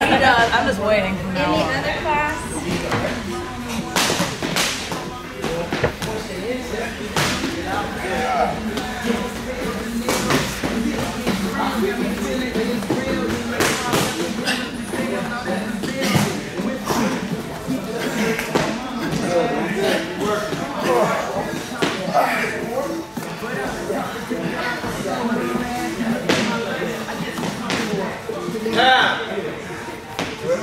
He does. I'm just waiting In the other class? Time.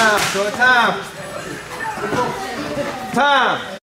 time, short time. Time.